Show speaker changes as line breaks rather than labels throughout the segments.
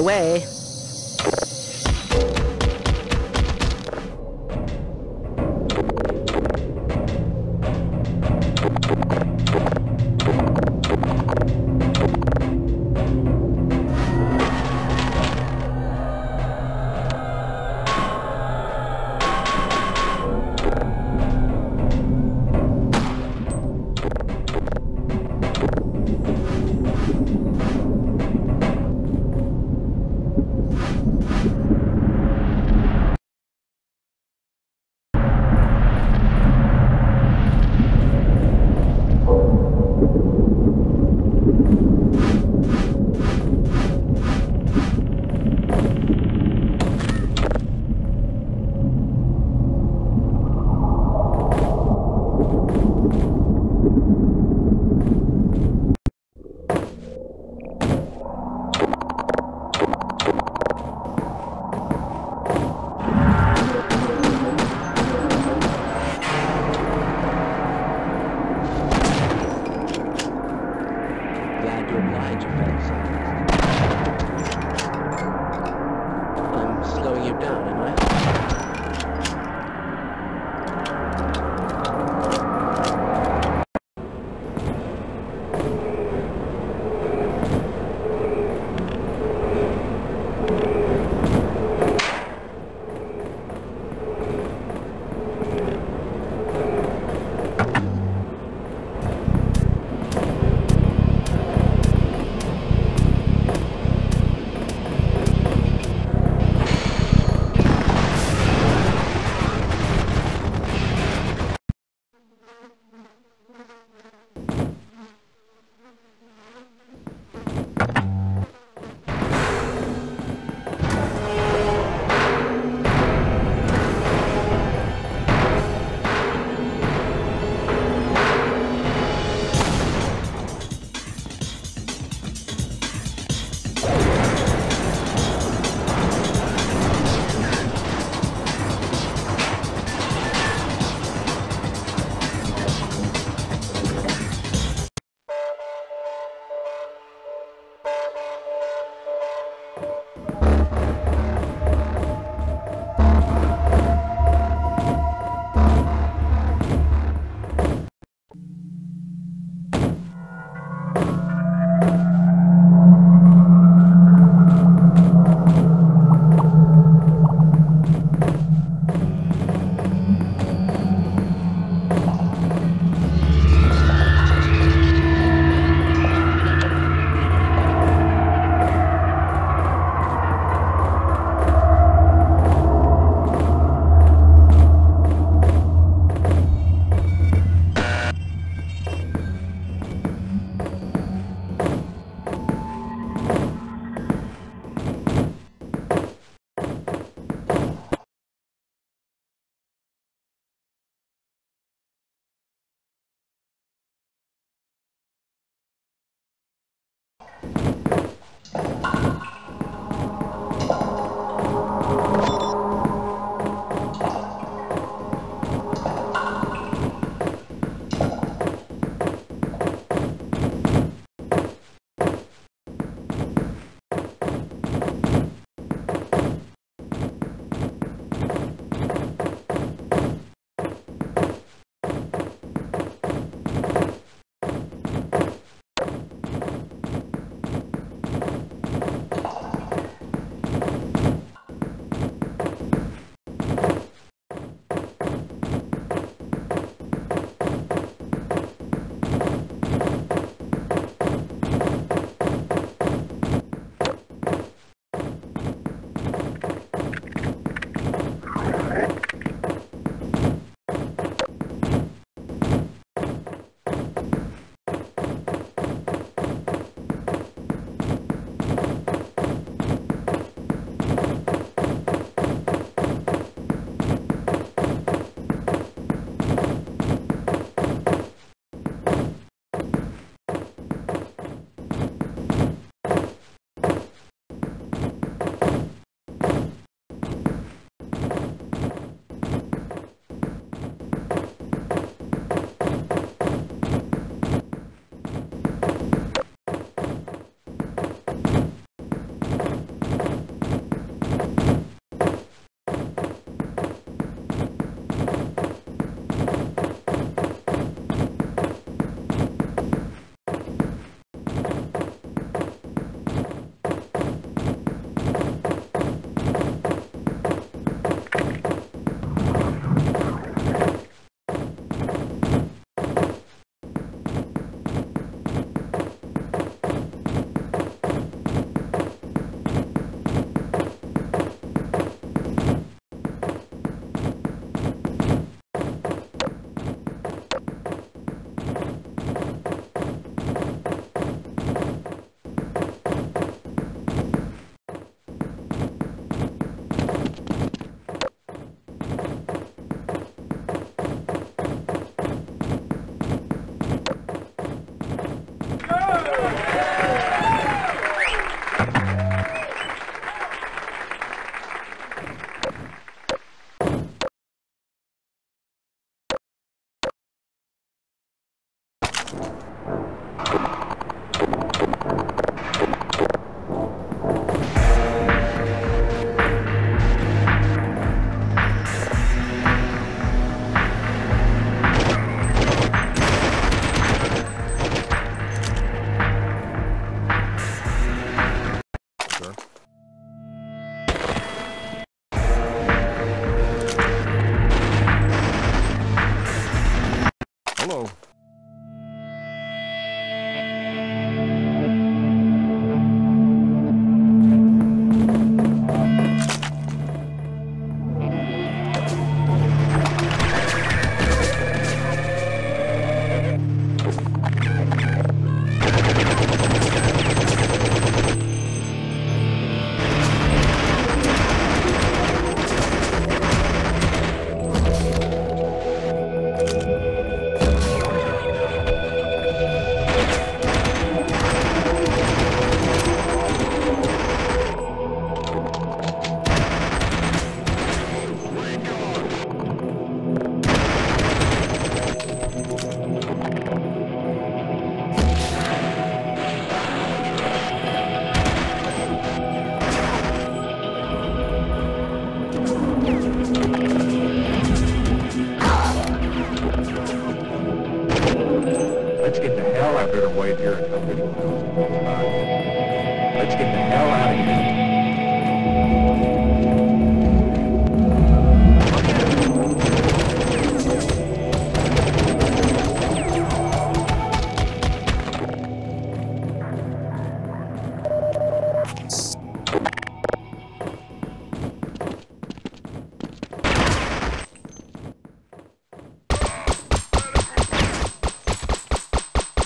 lead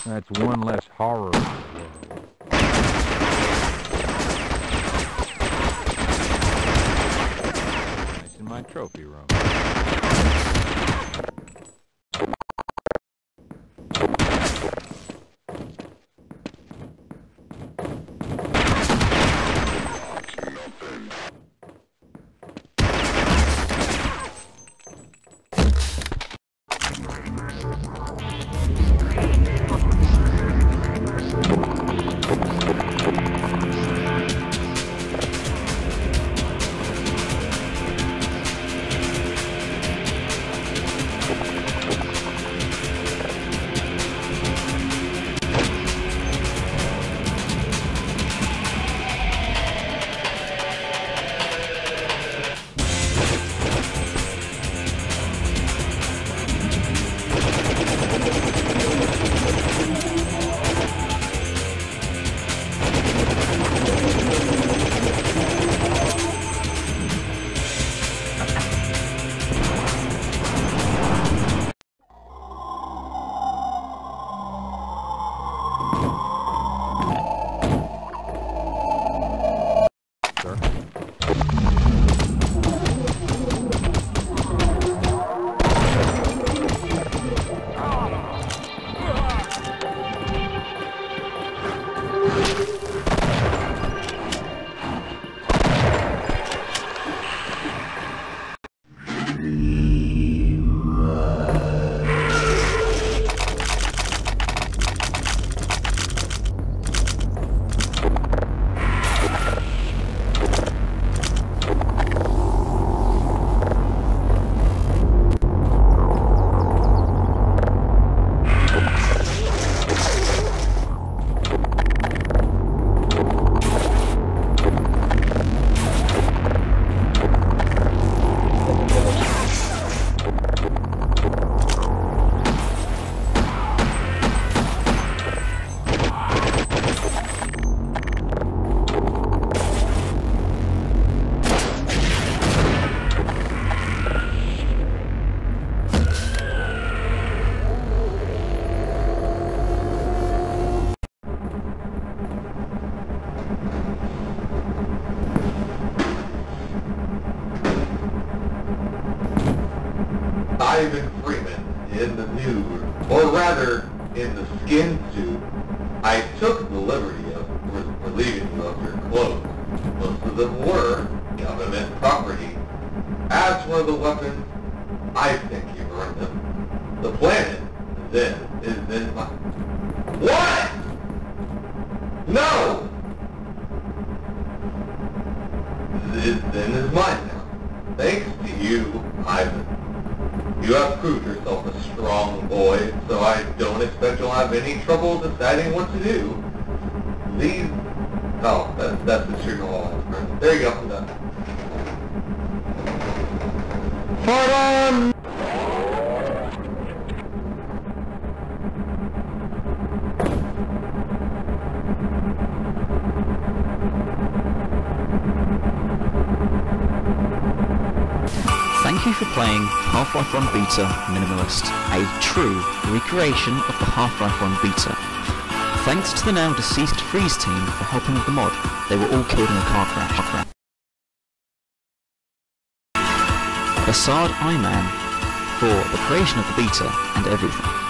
That's one less horror.
Ivan Freeman in the nude, or rather, in the skin suit. I took the liberty of re- relieving you of your clothes. Most of them were government property. As for the weapons, I think you've earned them. The planet, then, is in my... What? No! This then is mine now. Thanks to you, Ivan. You have proved yourself a strong boy, so I don't expect you'll have any trouble deciding what to do. These... Oh, that, that's the signal wall. There you go. Done. Hold
playing Half-Life 1 Beta Minimalist, a true recreation of the Half-Life 1 Beta. Thanks to the now deceased Freeze team for helping with the mod. They were all killed in a car crash. Assad Iman for the creation of the beta and everything.